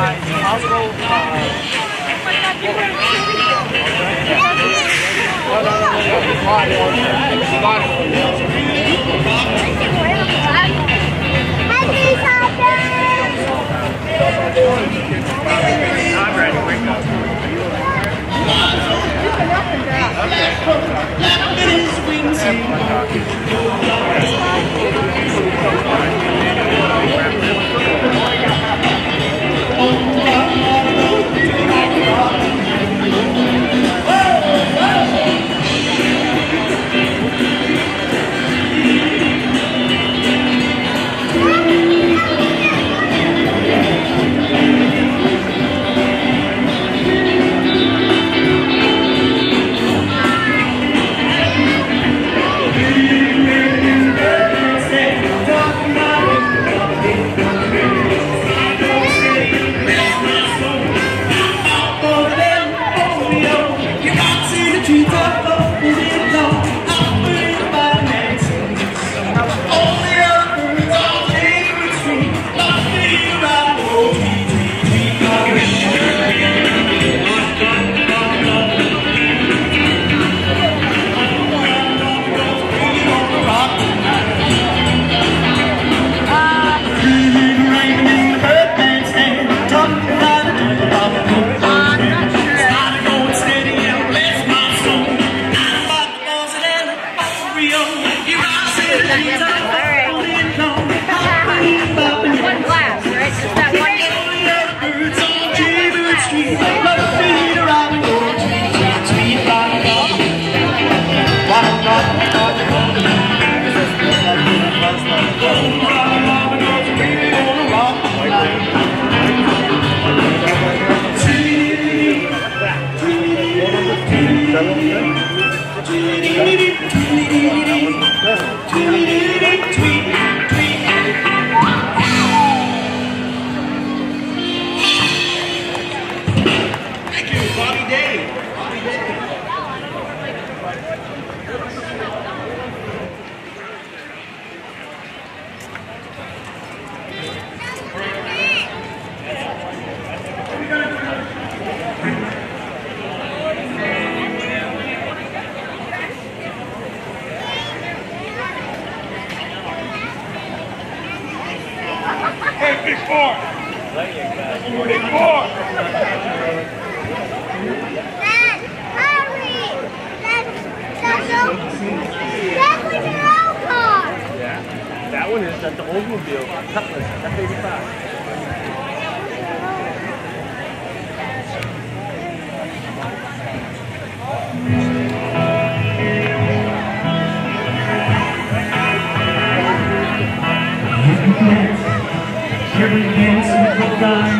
also, I'm ready, wake. You down. Mario, he rises. That one is that the Oldsmobile Cutlass eighty five. Here we dance with the.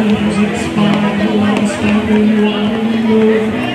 It's fine, it's fine, it's fine,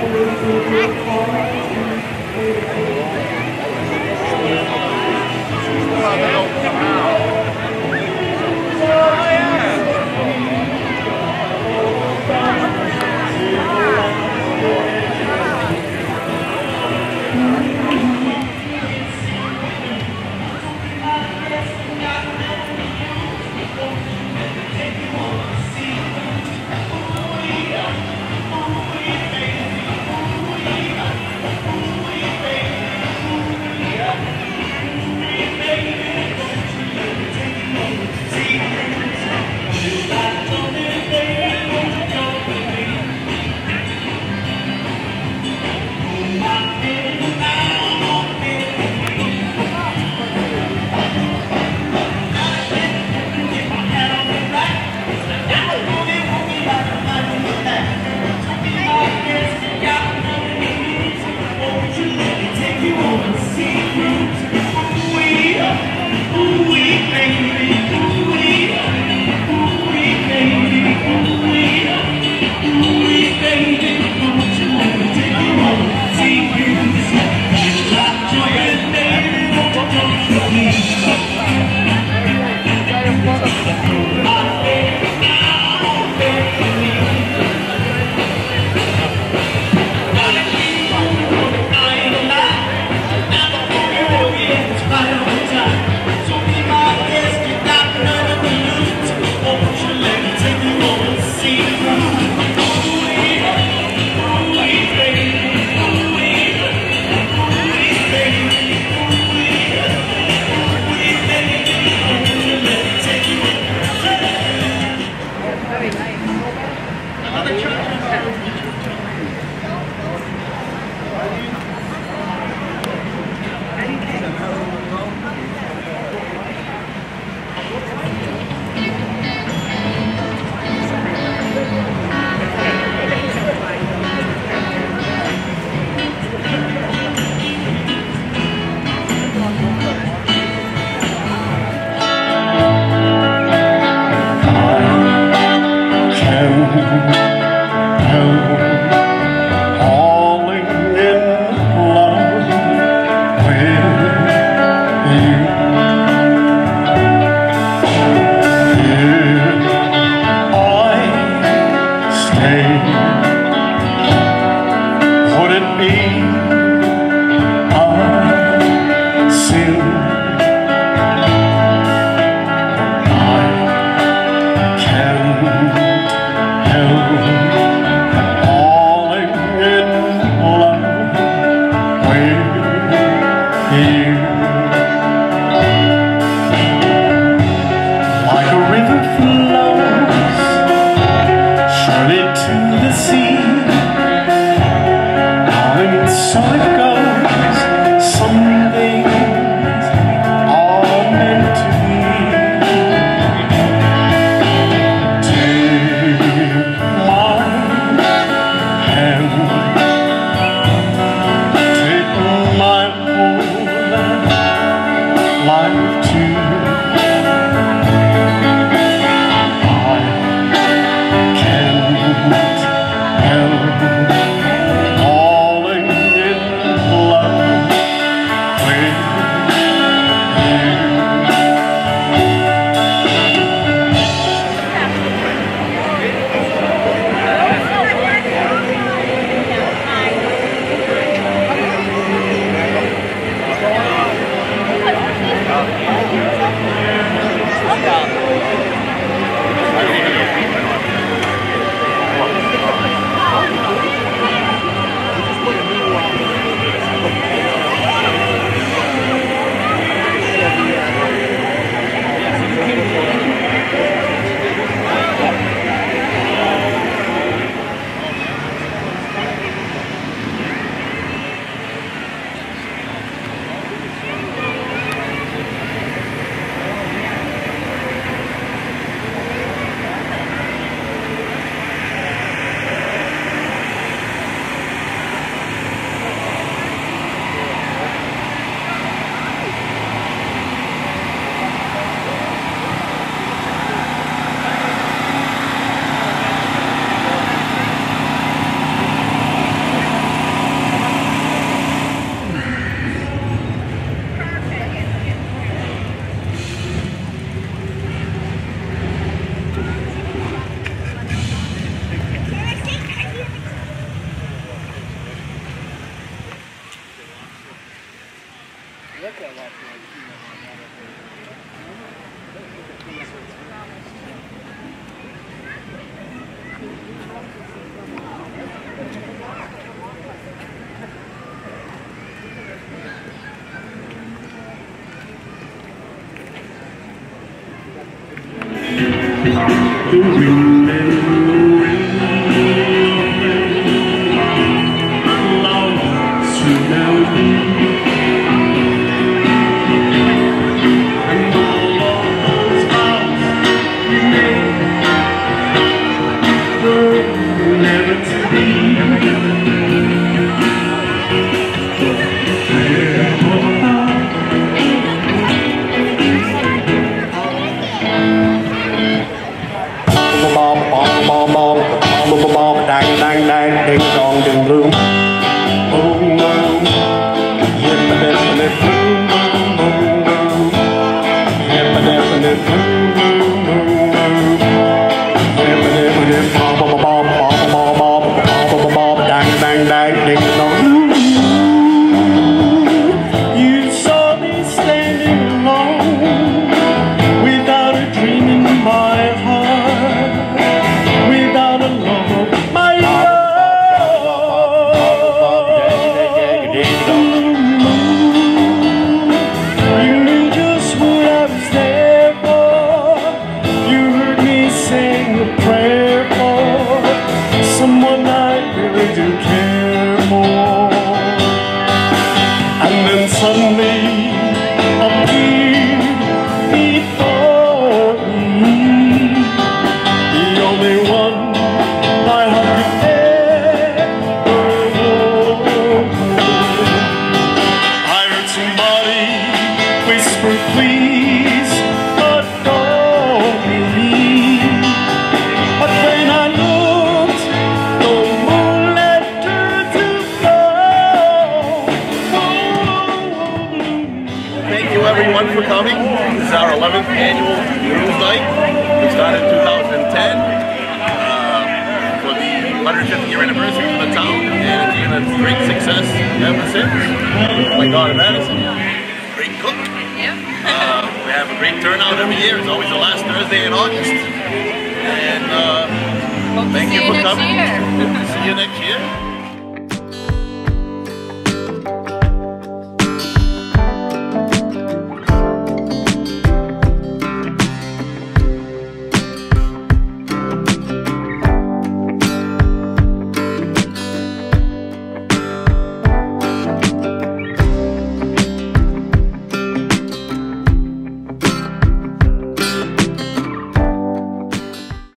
Thank you. see. បងបងបងបងបងបងបងដាងដាងដាងដេកដងយើងលឿង everyone for coming. This is our 11th annual Cruise Night. We started in 2010 uh, for the 150th year anniversary of the town, and it's been a great success ever since. My daughter Madison, great turnout every year. It's always the last Thursday in August. And uh, thank you for coming. See you next year.